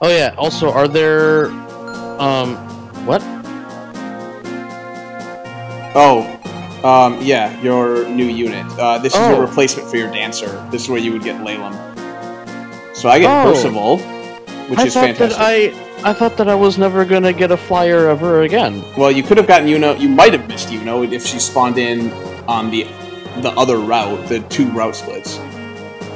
Oh yeah. Also, are there, um, what? Oh, um, yeah, your new unit. Uh, this is Oh. your replacement for your dancer. This is where you would get Lalum. So I get Oh. Percival, which I is thought fantastic. that I, I thought that I was never gonna get a flyer ever again. Well, you could have gotten Yuno. You might have missed Yuno if she spawned in on the the other route, the two route splits.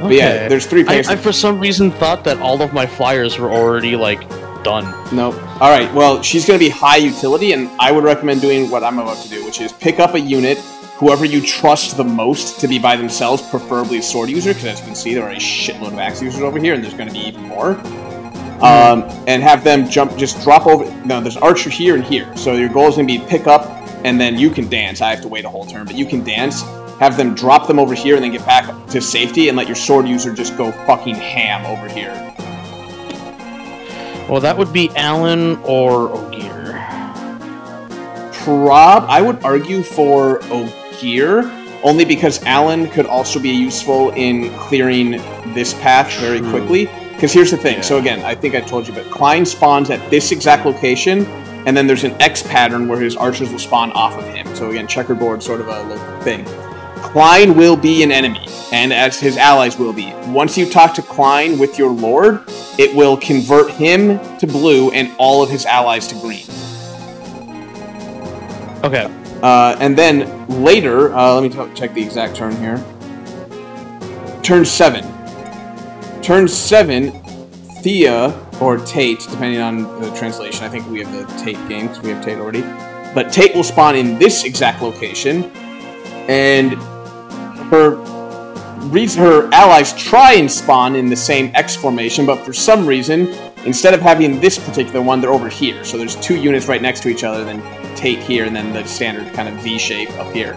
But yeah, there's three I. I for some reason thought that all of my flyers were already like done. Nope. All right. Well, she's going to be high utility, and I would recommend doing what I'm about to do, which is pick up a unit, whoever you trust the most to be by themselves, preferably a sword user, because as you can see, there are a shitload of axe users over here, and there's going to be even more. Um, and have them jump, just drop over. No, there's archer here and here. So your goal is going to be pick up, and then you can dance. I have to wait a whole turn, but you can dance. Have them drop them over here, and then get back to safety, and let your sword user just go fucking ham over here. Well, that would be Alan or Ogier. Prob, I would argue for Ogier, only because Alan could also be useful in clearing this path very True. quickly. Because here's the thing. Yeah. So again, I think I told you, but Klein spawns at this exact location, and then there's an X pattern where his archers will spawn off of him. So again, checkerboard sort of a li- thing. Klein will be an enemy, and as his allies will be. Once you talk to Klein with your lord, it will convert him to blue and all of his allies to green. Okay. Uh, and then later, uh, let me check the exact turn here. Turn seven. Turn seven, Thea or Tate, depending on the translation. I think we have the Tate game because we have Tate already. But Tate will spawn in this exact location, and her her allies try and spawn in the same X formation, but for some reason, instead of having this particular one, they're over here. So there's two units right next to each other, then Tate here, and then the standard kind of V shape up here.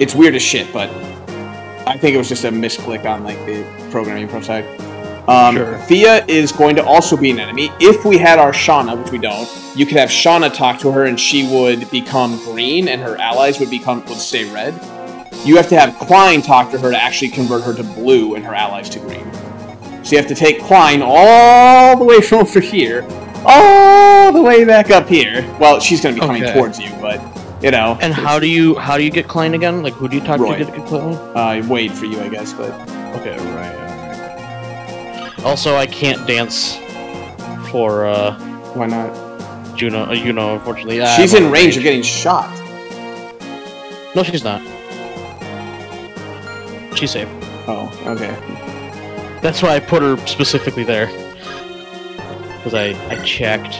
It's weird as shit, but I think it was just a misclick on like the programming pro side. Um, Sure. Thea is going to also be an enemy. If we had our Shauna, which we don't, you could have Shauna talk to her, and she would become green, and her allies would become would stay red. You have to have Klein talk to her to actually convert her to blue and her allies to green. So you have to take Klein all the way from over here, all the way back up here. Well, she's going to be coming Okay. towards you, but you know. And how do you how do you get Klein again? Like who do you talk Roy. to to get Klein? Uh, wait for you, I guess, but Okay, right. Right. Also, I can't dance for uh, why not? Juno. Uh, you know, unfortunately, she's in a range of getting shot. No, she's not. She's safe. Oh, okay. That's why I put her specifically there. Because I I checked.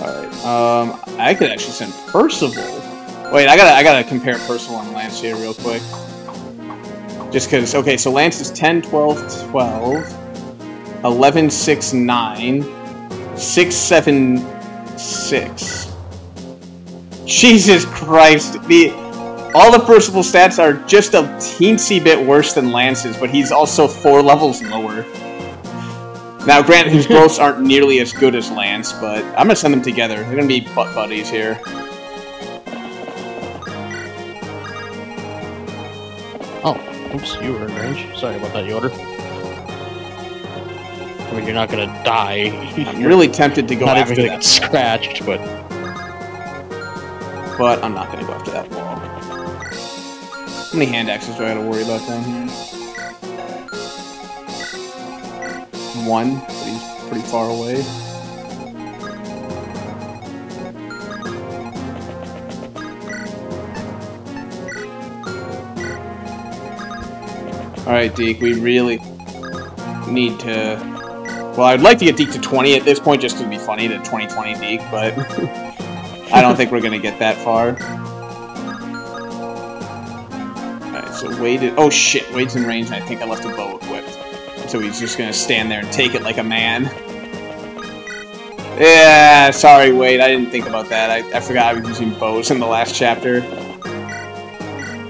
Alright. Um, I could actually send Percival. Wait, I gotta, I gotta compare Percival and Lance here real quick. Just because, okay, so Lance is 10, 12, 12, 11, 6, 9, 6, 7, 6. Jesus Christ. The, all the Percival stats are just a teensy bit worse than Lance's, but he's also four levels lower. Now, granted, his growths aren't nearly as good as Lance, but I'm gonna send them together. They're gonna be butt buddies here. Oh, oops, you were in range. Sorry about that, Yoder. I mean, you're not gonna die. I'm really tempted to go not after even gonna that, get scratched, but but I'm not gonna go after that wall. How many hand axes do I gotta worry about down here? One, but he's pretty far away. Alright, Dieck, we really need to... Well, I'd like to get Dieck to 20 at this point, just to be funny to 2020 Dieck, but I don't think we're gonna get that far. Alright, so Wade is... Oh shit, Wade's in range, and I think I left a bow equipped. So he's just gonna stand there and take it like a man. Yeah, sorry, Wade, I didn't think about that. I, I forgot I was using bows in the last chapter.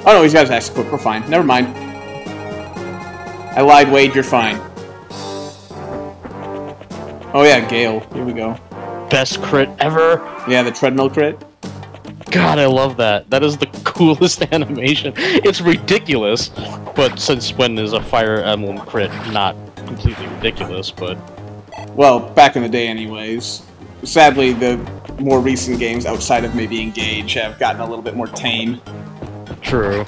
Oh no, he's got his axe equipped, we're fine. Never mind. I lied, Wade, you're fine. Oh yeah, Gale. Here we go. best crit ever. Yeah, the treadmill crit. God, I love that. That is the coolest animation. It's ridiculous, but since when is a Fire Emblem crit not completely ridiculous? But Well, back in the day, anyways. Sadly, the more recent games outside of maybe Engage have gotten a little bit more tame. true.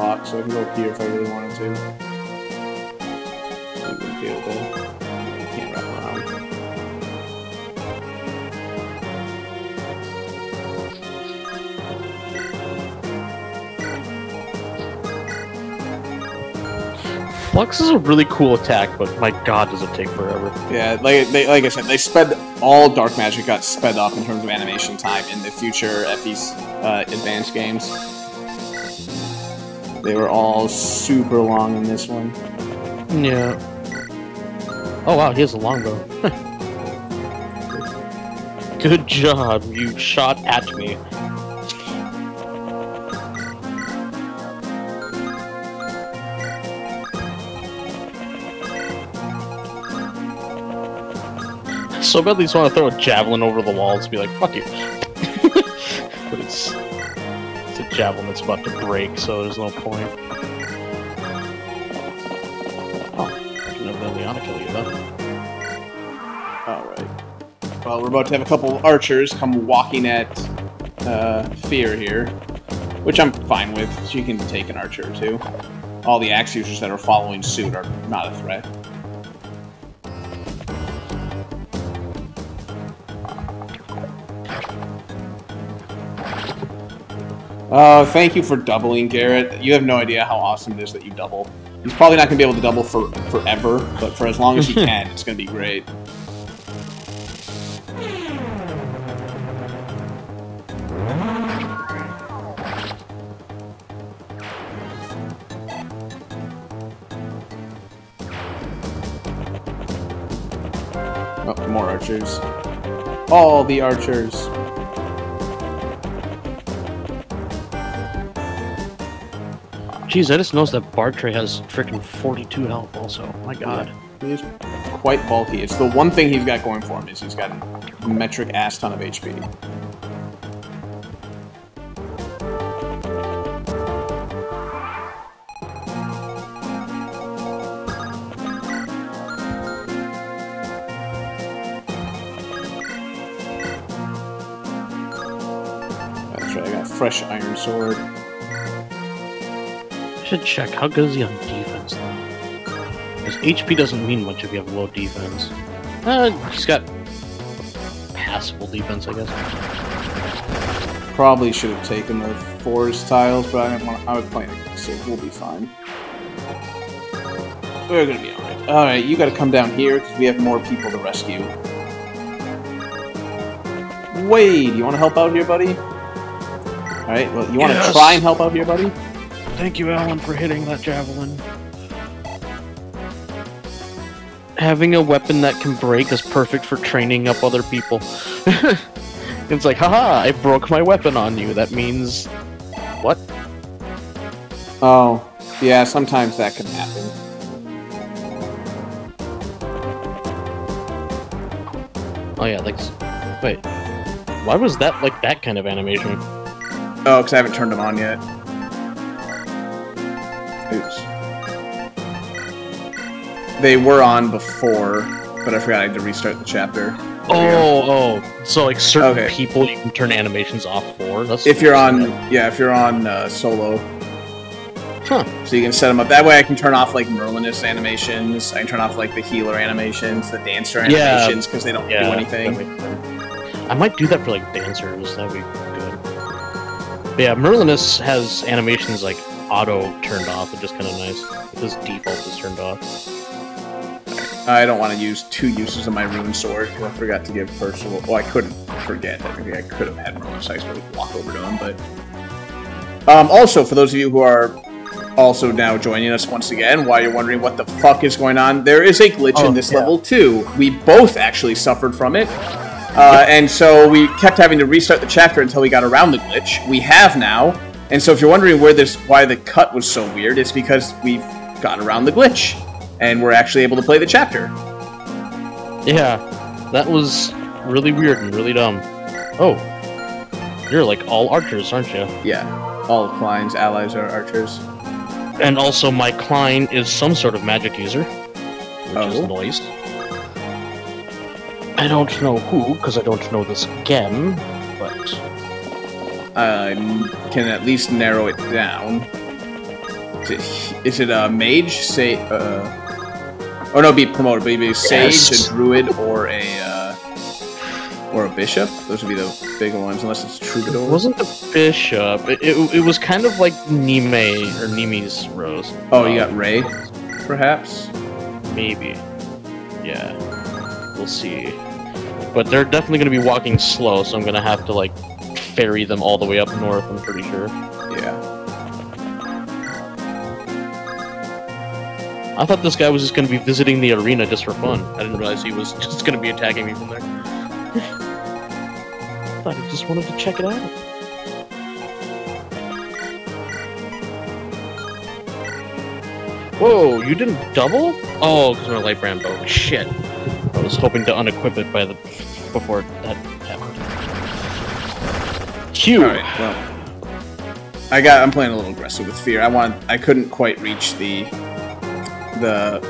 Can so I can go up here if I really wanted to. I wouldn't be able. You can't wrap. Flux is a really cool attack, but my god, does it take forever. Yeah, like they, like I said, they sped all dark magic got sped up in terms of animation time in the future FE's uh, advanced games. They were all super long in this one. Yeah. Oh wow, he has a longbow. Good job, you shot at me. So badly just want to throw a javelin over the walls and be like, fuck you. but it's javelin that's about to break, so there's no point. Oh, I can have Liliana kill you though. Alright. Well, we're about to have a couple archers come walking at uh, Fir here, which I'm fine with. She can take an archer or two. All the axe users that are following suit are not a threat. Oh, thank you for doubling, Garret. You have no idea how awesome it is that you double. He's probably not going to be able to double for forever, but for as long as he can, it's going to be great. Oh, more archers. All the archers. Jeez, I just noticed that Bartre has freaking 42 health also. My god. He is quite bulky. It's the one thing he's got going for him is he's got a metric ass ton of HP. That's right, I got fresh iron sword. I should check. How good is he on defense, though? Because HP doesn't mean much if you have low defense. Uh, he's got passable defense, I guess. Probably should have taken the forest tiles, but I didn't want. I was playing against it. We'll be fine. We're gonna be alright. Alright, you gotta come down here because we have more people to rescue. Wade, you want to help out here, buddy? Alright, well, you want to Yes. try and help out here, buddy? Thank you, Alan, for hitting that javelin. Having a weapon that can break is perfect for training up other people. it's like, haha, I broke my weapon on you. That means. What? Oh, yeah, sometimes that can happen. Oh, yeah, like. Wait. Why was that like that kind of animation? Oh, because I haven't turned them on yet. Oops. They were on before, but I forgot I had to restart the chapter. There we go. Oh, oh. So, like, certain Okay. people you can turn animations off for? That's If you're on, yeah, if you're on uh, solo, Huh. so you can set them up. That way, I can turn off like Merlinus animations. I can turn off like the healer animations, the dancer animations because they don't Yeah. do anything. that makes sense. I might do that for, like, dancers. That'd be good. But yeah, Merlinus has animations, like, auto turned off, which is kind of nice. His default is turned off. I don't want to use two uses of my rune sword. 'cause I forgot to give Percival. Well, I couldn't forget. I think I could have had Rowan Sykes really walk over to him, but. Um, also, for those of you who are also now joining us once again, while you're wondering what the fuck is going on, there is a glitch Oh, in this yeah. level too. We both actually suffered from it. Uh, and so we kept having to restart the chapter until we got around the glitch. We have now, and so if you're wondering where this, why the cut was so weird, it's because we've got around the glitch, and we're actually able to play the chapter. Yeah, that was really weird and really dumb. Oh, you're like all archers, aren't you? Yeah, all of Klein's allies are archers. And also, my Klein is some sort of magic user, which is Oh. noise. I don't know who, because I don't know this game, but I can at least narrow it down. Is it, is it a mage? Say, uh, oh no, be promoted, but be a sage, Yes. a druid, or a uh, or a bishop. Those would be the bigger ones, unless it's troubadour. it wasn't the bishop. It, it, it was kind of like Nime or Nimi's rose. Oh, you Um, got Raigh, perhaps. Maybe. Yeah. We'll see. But they're definitely going to be walking slow, so I'm going to have to, like, ferry them all the way up north, I'm pretty sure. Yeah. I thought this guy was just going to be visiting the arena just for fun. I didn't realize he was just going to be attacking me from there. I thought he just wanted to check it out. Whoa, you didn't double? Oh, because we're a light brand bow. Shit. Was hoping to unequip it by the before that happened. Phew. All right. Well, I got. I'm playing a little aggressive with Fir. I want. I couldn't quite reach the the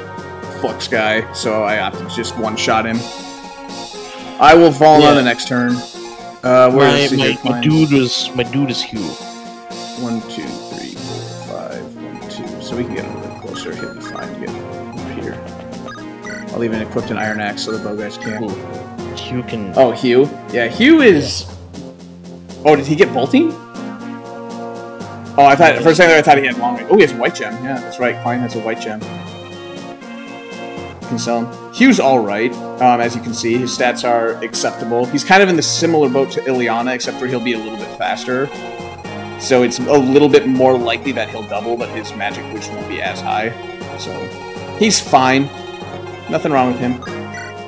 flux guy, so I opted to just one shot him. I will fall on the next turn. Uh, where My, is my, he? my dude is my dude is Hugh. One, two, three, four, five. One, two. So we can get I'll even equip an iron axe so the bow guys can't. Ooh. Hugh can. Oh, Hugh. Yeah, Hugh is. Oh, did he get bolting? Oh, I thought for a second there I thought he had long range. Oh, he has white gem. Yeah, that's right. Klein has a white gem. Can sell him. Hugh's all right. Um, as you can see, his stats are acceptable. He's kind of in the similar boat to Ileana, except for he'll be a little bit faster. So it's a little bit more likely that he'll double, but his magic boost won't be as high. So he's fine. Nothing wrong with him.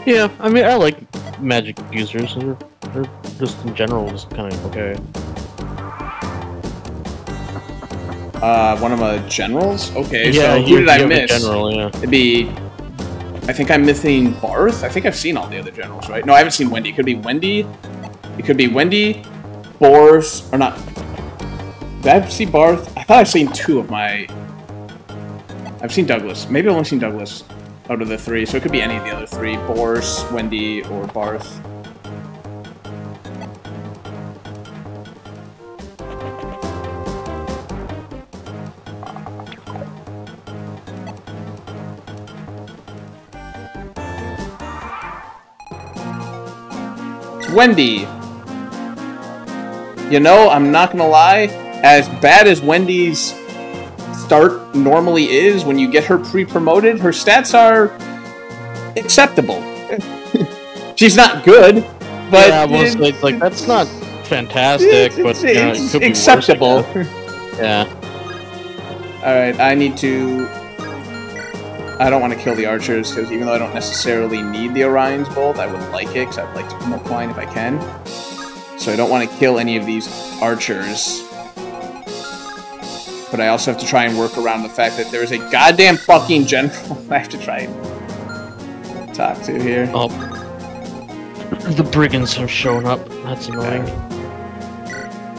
Yeah, I mean, I like magic users. They're, they're just in general just kind of okay. Uh, one of my generals. Okay, yeah, so who did I you have a miss? General, yeah. It'd be. I think I'm missing Barth. I think I've seen all the other generals, right? No, I haven't seen Wendy. It could be Wendy. It could be Wendy, Boris, or not. Did I see Barth? I thought I've seen two of my. I've seen Douglas. Maybe I've only seen Douglas out of the three, so it could be any of the other three: Boris, Wendy, or Barth. Wendy. You know, I'm not gonna lie, as bad as Wendy's start normally is, when you get her pre-promoted, her stats are acceptable. She's not good, but yeah, it's it- like, like that's not fantastic, it's- but you know, it it's could be acceptable. Worse, yeah. All right, I need to. I don't want to kill the archers because even though I don't necessarily need the Orion's bolt, I would like it because I'd like to promote Klein if I can. So I don't want to kill any of these archers. But I also have to try and work around the fact that there is a goddamn fucking general I have to try and talk to here. Oh, the brigands have shown up. That's annoying.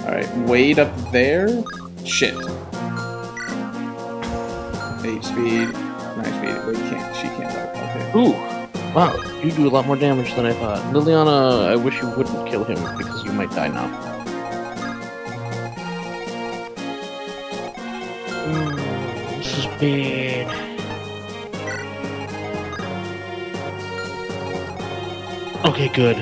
All right, Wade up there. Shit. Eight speed, nine speed. Wade can't. She can't. Okay. Ooh, wow, you do a lot more damage than I thought. Liliana, I wish you wouldn't kill him because you might die now. This. Okay, good.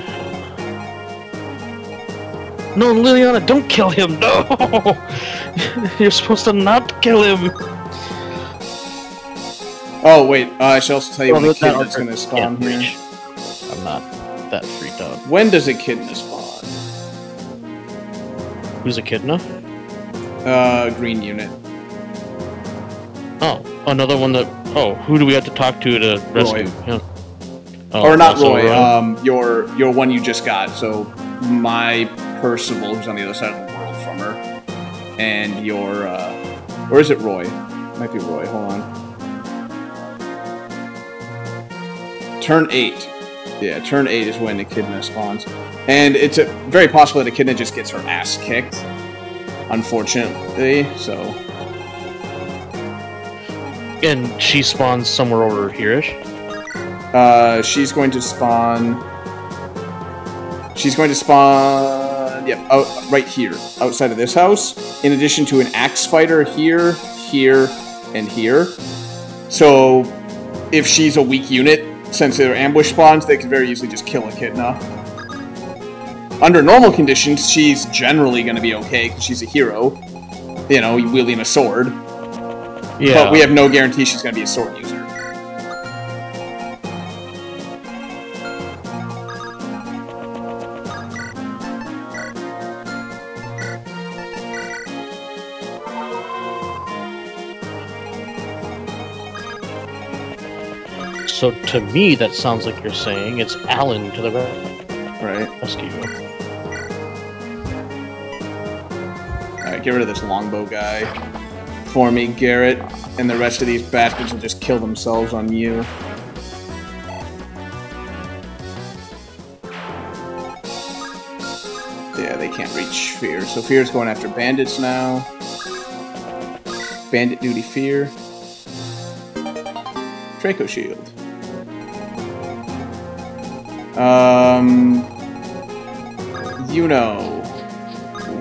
No, Liliana, don't kill him! No! You're supposed to not kill him! Oh wait, uh, I should also tell you Well, when a that- that kidna's gonna spawn here. reach. I'm not that freaked out. When does Echidna spawn? Who's Echidna? Uh, green unit. Oh, another one that. Oh, who do we have to talk to to rescue him? Oh, or not Roy, Roy? um, your your one you just got. So my Percival, who's on the other side of the world from her, and your uh, or is it Roy? Might be Roy. Hold on. Turn eight. Yeah, turn eight is when Echidna spawns, and it's a, very possible that Echidna just gets her ass kicked. Unfortunately, so and she spawns somewhere over here-ish. Uh, she's going to spawn. She's going to spawn. Yep, out, right here, outside of this house. In addition to an axe fighter here, here, and here. So, if she's a weak unit, since they're ambush spawns, they could very easily just kill Echidna. Under normal conditions, she's generally going to be okay because she's a hero. You know, wielding a sword. Yeah. But we have no guarantee she's going to be a sword user. So to me, that sounds like you're saying it's Alan to the Right. rescue. Alright, get rid of this longbow guy for me, Garret, and the rest of these bastards will just kill themselves on you. Yeah, they can't reach Fir. So Fir's going after bandits now. Bandit duty Fir. Draco Shield. Um, you know,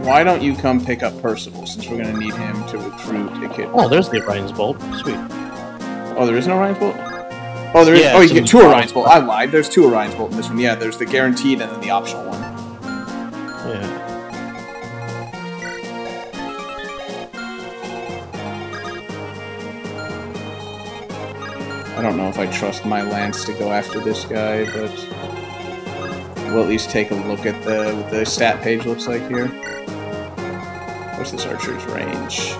why don't you come pick up Percival since we're gonna need him to recruit a kid? Oh, there's the Orion's Bolt. Sweet. Oh, there is an Orion's Bolt? Oh, there is. Yeah, oh, you get two Orion's Bolt. I lied. There's two Orion's Bolt in this one. Yeah, there's the guaranteed and then the optional one. Yeah. I don't know if I trust my lance to go after this guy, but we'll at least take a look at the what the stat page looks like here. What's this archer's range?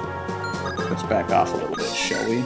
Let's back off a little bit, shall we?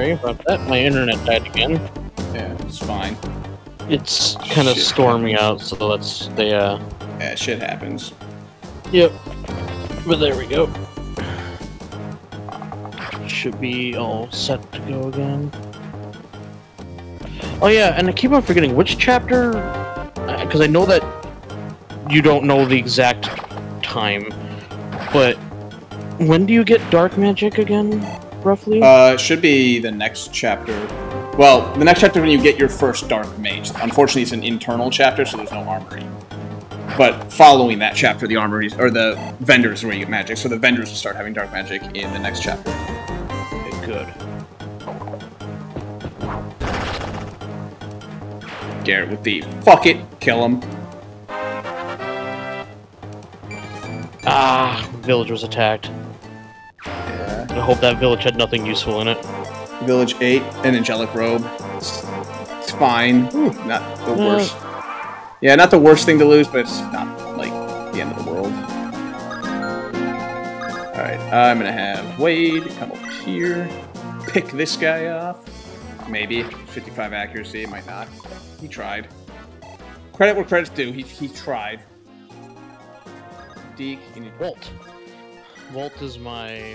Sorry about that. My internet died again. Yeah, it's fine. It's kind of Shit. stormy out, so let's stay. Uh, Yeah, shit happens. yep. But there we go. Should be all set to go again. Oh yeah, and I keep on forgetting which chapter, because I know that you don't know the exact time, but when do you get dark magic again, roughly? Uh, it should be the next chapter. Well, the next chapter when you get your first Dark Mage. Unfortunately, it's an internal chapter, so there's no armory. But following that chapter, the armories or the vendors is where you get magic. So the vendors will start having dark magic in the next chapter. Okay, good. Garret with the fuck it, kill him. Ah, village was attacked. I hope that village had nothing useful in it. Village eight, an angelic robe. It's, it's fine. Not the Yeah. worst. Yeah, not the worst thing to lose, but it's not like the end of the world. Alright, I'm gonna have Wade come over here, pick this guy off. Maybe. 55 accuracy, might not. He tried. Credit where credit's due, he, he tried. Dieck, you need Walt. Walt is my